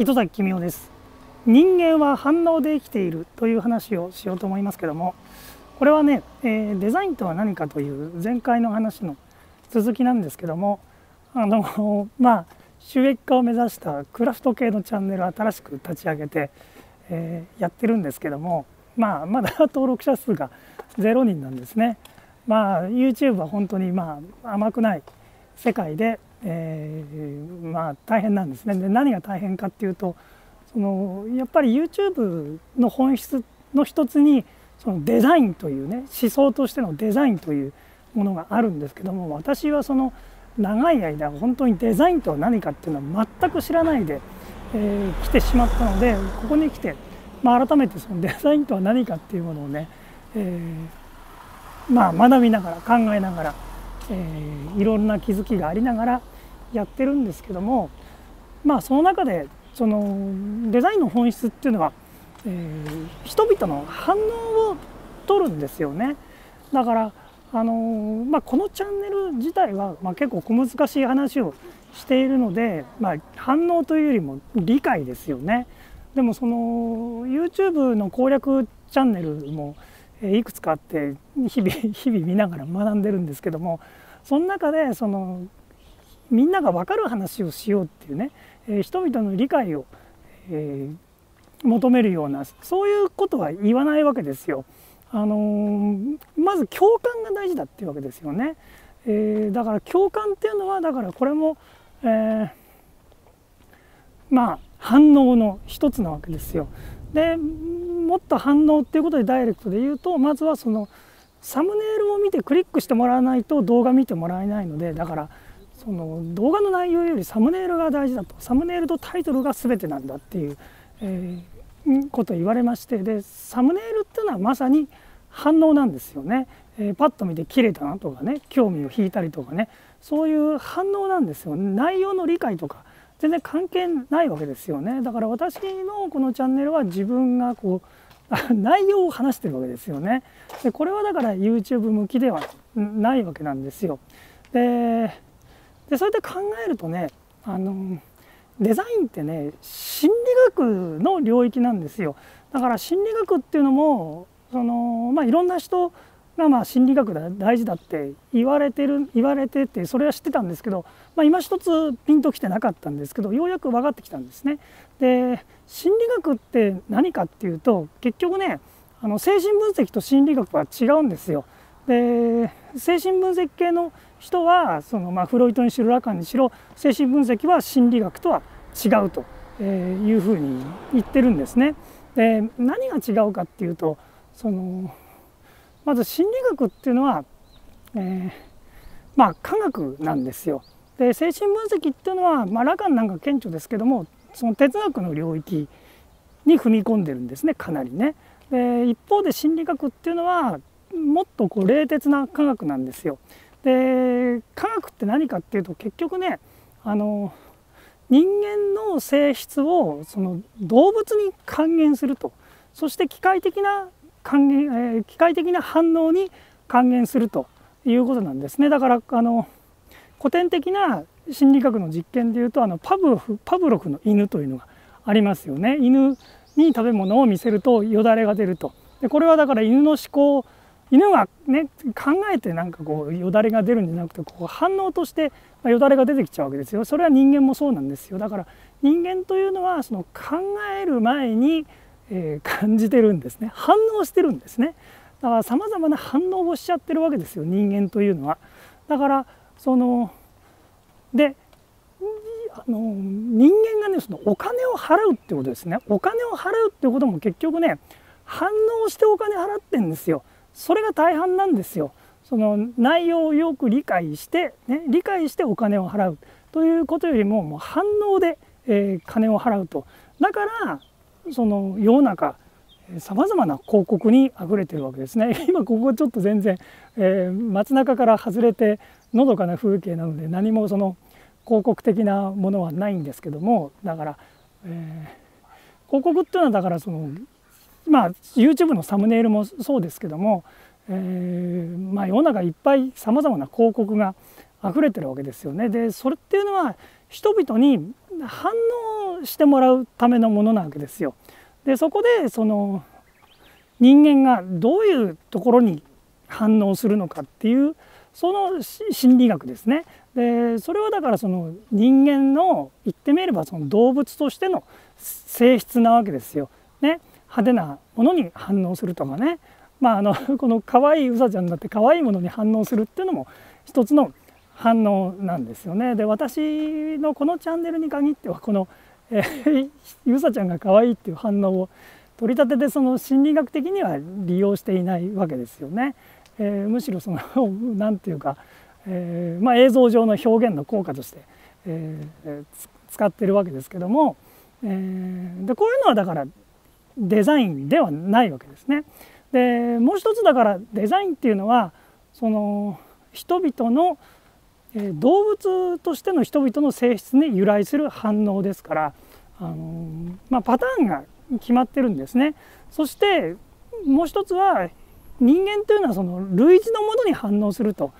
糸崎君夫です。人間は反応で生きているという話をしようと思いますけどもこれはね、えー、デザインとは何かという前回の話の続きなんですけどもあの まあ収益化を目指したクラフト系のチャンネルを新しく立ち上げて、えー、やってるんですけどもまあまだ 登録者数が0人なんですね。まあ YouTube は本当にまあ甘くない世界でえー、まあ大変なんですね。で何が大変かっていうとそのやっぱり YouTube の本質の一つにそのデザインというね思想としてのデザインというものがあるんですけども私はその長い間本当にデザインとは何かっていうのは全く知らないで、えー、来てしまったのでここに来て、まあ、改めてそのデザインとは何かっていうものをね、えー、まあ、学びながら考えながら、えー、いろんな気づきがありながらやってるんですけどもまあその中でそのデザインの本質っていうのは、えー、人々の反応を取るんですよね。だからあのー、まあ、このチャンネル自体は、まあ、結構小難しい話をしているので、まあ、反応というよりも理解ですよね。でもその YouTube の攻略チャンネルもいくつかあって日々日々見ながら学んでるんですけどもその中でそのみんなが分かる話をしようっていうね、えー、人々の理解を、えー、求めるようなそういうことは言わないわけですよ。あのー、まず共感が大事だっていうわけですよね。えー、だから共感っていうのはだからこれも、えー、まあ反応の一つなわけですよ。でもっと反応っていうことでダイレクトで言うとまずはそのサムネイルを見てクリックしてもらわないと動画見てもらえないのでだからその動画の内容よりサムネイルが大事だと。サムネイルとタイトルが全てなんだっていう、えー、ことを言われましてでサムネイルっていうのはまさに反応なんですよね、えー、パッと見て綺麗だなとかね興味を引いたりとかね。そういう反応なんですよ内容の理解とか全然関係ないわけですよね。だから私のこのチャンネルは自分がこう 内容を話してるわけですよね。でこれはだから YouTube 向きではないわけなんですよ。ででそれで考えるとねあのデザインってね心理学の領域なんですよ。だから心理学っていうのもその、まあ、いろんな人がまあ心理学だ大事だって言われてる言われててそれは知ってたんですけど、まあ、今一つピンときてなかったんですけどようやく分かってきたんですね。で心理学って何かっていうと結局ねあの精神分析と心理学は違うんですよ。で精神分析系の人はその、まあ、フロイトにしろラカンにしろ精神分析は心理学とは違うというふうに言ってるんですね。で何が違うかっていうとそのまず心理学っていうのは、えー、まあ科学なんですよ。で精神分析っていうのは、まあ、ラカンなんか顕著ですけどもその哲学の領域に踏み込んでるんですねかなりね。で一方で心理学っていうのはもっとこう冷徹な科学なんですよ。で科学って何かっていうと結局ねあの人間の性質をその動物に還元するとそして機械的な還元、えー、機械的な反応に還元するということなんですね。だからあの古典的な心理学の実験でいうとあのパブロフパブロフの犬というのがありますよね。犬に食べ物を見せるとよだれが出ると。でこれはだから犬の思考犬がね考えてなんかこうよだれが出るんじゃなくてこう反応としてよだれが出てきちゃうわけですよ。それは人間もそうなんですよ。だから人間というのはその考える前に、えー、感じてるんですね。反応してるんですね。だからさまざまな反応をしちゃってるわけですよ人間というのは。だからそのであの人間がねそのお金を払うってことですね。お金を払うってことも結局ね反応してお金払ってんですよ。それが大半なんですよ。その内容をよく理解して、ね、理解してお金を払うということよりももう反応で、えー、金を払うと。だからその世の中さまざまな広告にあふれてるわけですね 今ここちょっと全然、えー、街中から外れてのどかな風景なので何もその広告的なものはないんですけどもだから、えー、広告っていうのはだからそのまあ YouTube のサムネイルもそうですけども、えー、まあ、世の中いっぱいさまざまな広告が溢れてるわけですよね。でそれっていうのは人々に反応してもらうためのものなわけですよ。でそこでその人間がどういうところに反応するのかっていうその心理学ですね。でそれはだからその人間の言ってみればその動物としての性質なわけですよ。ね、派手なものに反応するとかね、まあ、あの この可愛いうさちゃんだって可愛いものに反応するっていうのも一つの反応なんですよね。で私のこのチャンネルに限ってはこの、えー、ゆさちゃんが可愛いっていう反応を取り立ててその心理学的には利用していないわけですよね。えー、むしろその何て言うか、えー、まあ、映像上の表現の効果として、えー、使ってるわけですけども、えー、でこういうのはだからデザインではないわけですね。でもう一つだからデザインっていうのはその人々の、動物としての人々の性質に由来する反応ですからあの、まあ、パターンが決まってるんですね。そしてもう一つは人間というのはその類似のものに反応すると、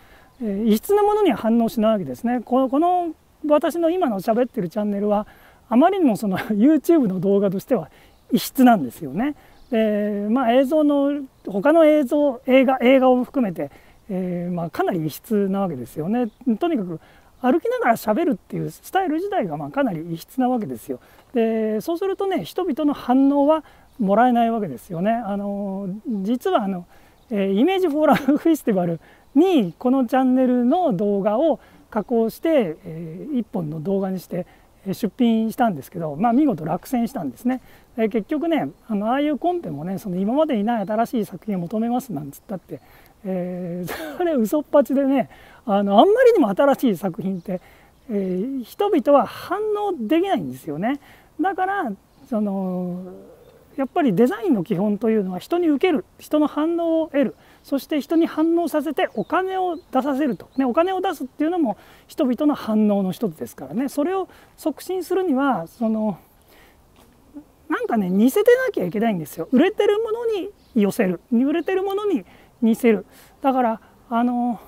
えー、異質なものには反応しないわけですね。このこの私の今の喋ってるチャンネルはあまりにもその YouTube の動画としては異質なんですよね。でまあ映像の他の映像映画映画を含めて、えー、まあ、かなり異質なわけですよね。とにかく歩きながら喋るっていうスタイル自体がまあかなり異質なわけですよ。でそうするとね人々の反応はもらえないわけですよね。あの実はあのえイメージフォーラムフェスティバルにこのチャンネルの動画を加工して、え1本の動画にして出品したんですけど、まあ、見事落選したんですね。え結局ねあのああいうコンペもねその今までにない新しい作品を求めますなんつったって、えー、それ嘘っぱちでねあのあんまりにも新しい作品って、えー、人々は反応できないんですよね。だからそのやっぱりデザインの基本というのは人に受ける人の反応を得る。そして人に反応させてお金を出させると、ね、お金を出すっていうのも人々の反応の一つですからね。それを促進するにはそのなんかね似せてなきゃいけないんですよ。売れてるものに寄せる。売れてるものに似せるだからあの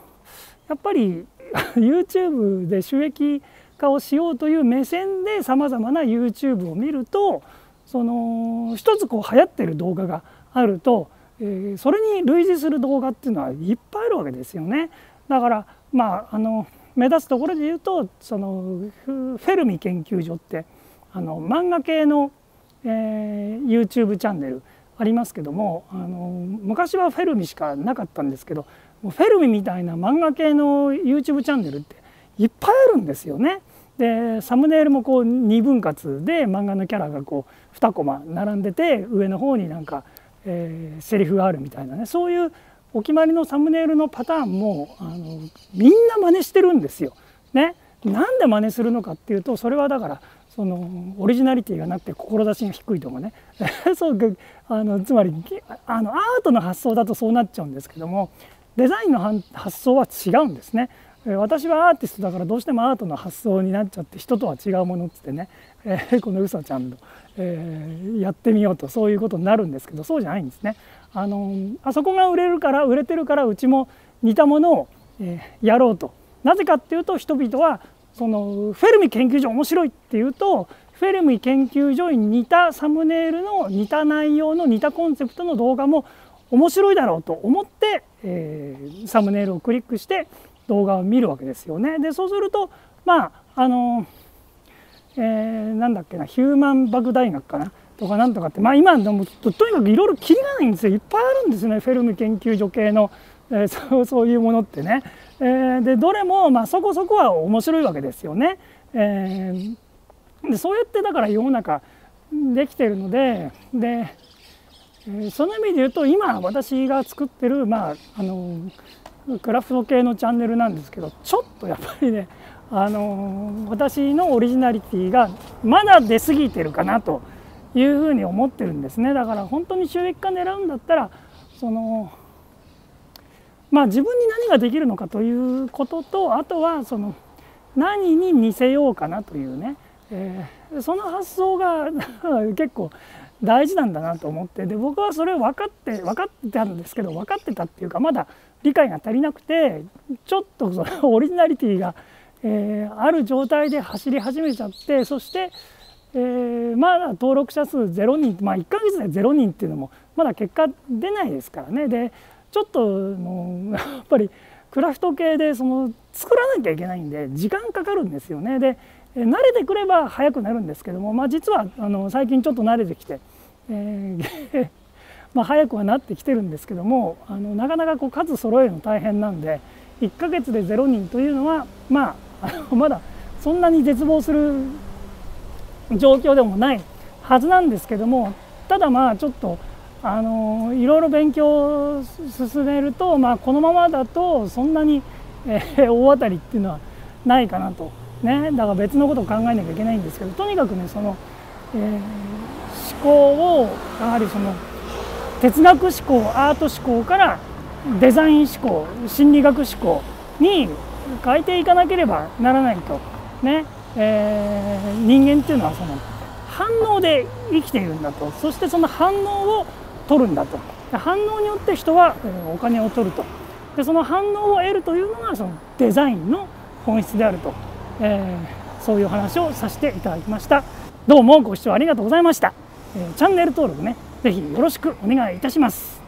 やっぱり YouTube で収益化をしようという目線でさまざまな YouTube を見るとその一つこう流行ってる動画があると、えー、それに類似する動画っていうのはいっぱいあるわけですよね。だからまああの目立つところで言うとそのフェルミ研究所ってあの漫画系の、えー、YouTube チャンネルありますけどもあの昔はフェルミしかなかったんですけどフェルミみたいな漫画系の YouTube チャンネルっていっぱいあるんですよね。でサムネイルもこう2分割で漫画のキャラがこう2コマ並んでて上の方になんか、えー、セリフがあるみたいなねそういうお決まりのサムネイルのパターンもあのみんな真似してるんですよ。ね、なんで真似するのかっていうとそれはだからそのオリジナリティがなくて志が低いとかね そうあのつまりあのアートの発想だとそうなっちゃうんですけどもデザインの発想は違うんですね。私はアーティストだからどうしてもアートの発想になっちゃって人とは違うものっつってね、えー、このうさちゃんの、えー、やってみようとそういうことになるんですけどそうじゃないんですね。あのあそこが売れるから売れてるからうちも似たものを、えー、やろうと。なぜかっていうと人々はそのフェルミ研究所面白いっていうとフェルミ研究所に似たサムネイルの似た内容の似たコンセプトの動画も面白いだろうと思って、えー、サムネイルをクリックして動画を見るわけですよね。でそうするとまああの、えー、なんだっけなヒューマンバグ大学かな？とかなんとかってまあ今でもとにかくいろいろキリがないんですよいっぱいあるんですねフェルム研究所系の、えー、そうそういうものってね。えー、でどれもまあそこそこは面白いわけですよね。えー、でそうやってだから世の中できてるのでで、え、その意味で言うと今私が作ってるまああのクラフト系のチャンネルなんですけどちょっとやっぱりねあの私のオリジナリティがまだ出過ぎてるかなというふうに思ってるんですねだから本当に収益化狙うんだったらそのまあ自分に何ができるのかということとあとはその何に似せようかなというね、えー、その発想が結構大事なんだなと思って。で僕はそれを分かって分かってたんですけど分かってたっていうかまだ理解が足りなくてちょっとその オリジナリティが、えー、ある状態で走り始めちゃってそして、えー、まだ登録者数0人、まあ、1ヶ月で0人っていうのもまだ結果出ないですからね。でちょっともうやっぱりクラフト系でその作らなきゃいけないんで時間かかるんですよね。で慣れてくれば早くなるんですけども、まあ、実はあの最近ちょっと慣れてきて、えー まあ早くはなってきてるんですけどもあのなかなかこう数揃えるの大変なんで1ヶ月で0人というのはまああのまだそんなに絶望する状況でもないはずなんですけどもただまあちょっとあのいろいろ勉強を進めると、まあ、このままだとそんなに、えー、大当たりっていうのはないかなと、ね、だから別のことを考えなきゃいけないんですけどとにかくねその、えー、思考をやはりその哲学思考アート思考からデザイン思考心理学思考に変えていかなければならないと。ね、えー、人間っていうのはその反応で生きているんだと。そしてその反応を取るんだと。反応によって人はお金を取ると。でその反応を得るというのがそのデザインの本質であると、えー、そういう話をさせていただきました。どうもご視聴ありがとうございました、えー、チャンネル登録ね是非よろしくお願いいたします。